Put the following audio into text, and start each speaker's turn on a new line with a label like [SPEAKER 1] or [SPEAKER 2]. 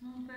[SPEAKER 1] 嗯不